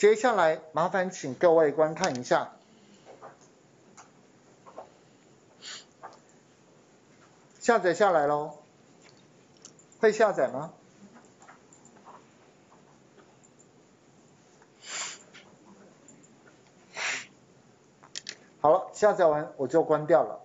接下来麻烦请各位观看一下，下载下来喽，会下载吗？好了，下载完我就关掉了。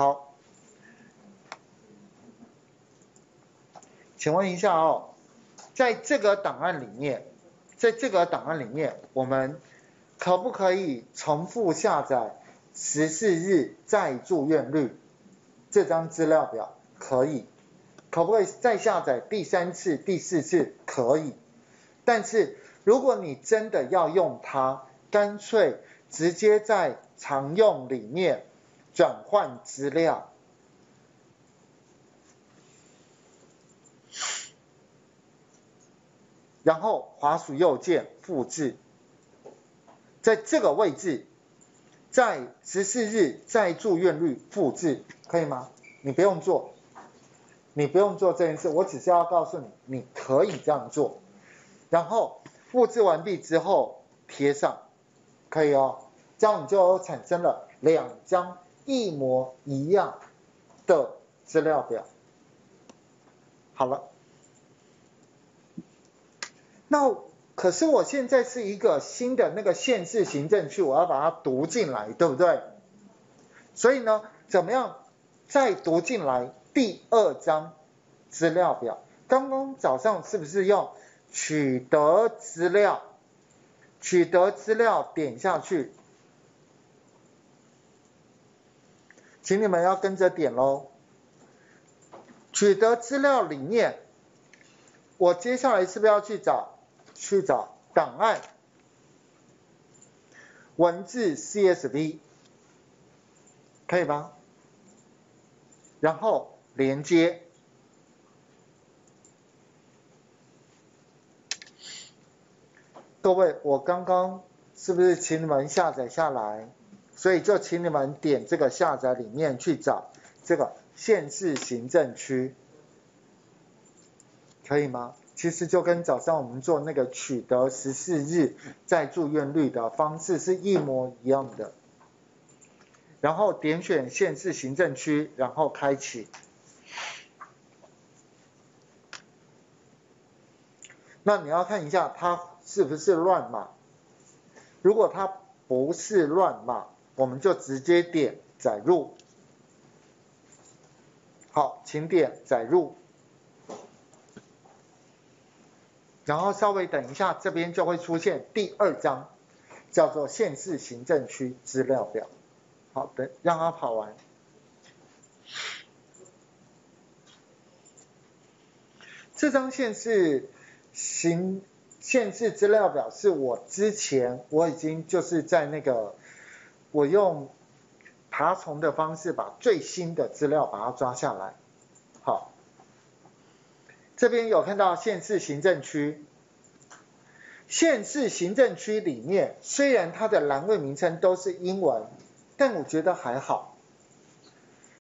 好，请问一下哦，在这个档案里面，在这个档案里面，我们可不可以重复下载十四日再住院率这张资料表？可以，可不可以再下载第三次、第四次？可以，但是如果你真的要用它，干脆直接在常用里面。转换资料，然后滑鼠右键复制，在这个位置，在十四日在住院率复制，可以吗？你不用做，你不用做这件事，我只是要告诉你，你可以这样做。然后复制完毕之后贴上，可以哦，这样你就产生了两张。一模一样的资料表，好了。那可是我现在是一个新的那个县市行政区，我要把它读进来，对不对？所以呢，怎么样再读进来第二张资料表？刚刚早上是不是用取得资料？取得资料点下去。请你们要跟着点喽。取得资料里面，我接下来是不是要去找去找档案文字 CSV，可以吗？然后连接。各位，我刚刚是不是请你们下载下来？所以就请你们点这个下载里面去找这个县市行政区，可以吗？其实就跟早上我们做那个取得十四日再住院率的方式是一模一样的。然后点选县市行政区，然后开启。那你要看一下它是不是乱码，如果它不是乱码。我们就直接点载入，好，请点载入，然后稍微等一下，这边就会出现第二张，叫做县市行政区资料表。好，等让它跑完。这张县市行县市资料表是我之前我已经就是在那个。我用爬虫的方式把最新的资料把它抓下来。好，这边有看到县市行政区，县市行政区里面虽然它的栏位名称都是英文，但我觉得还好。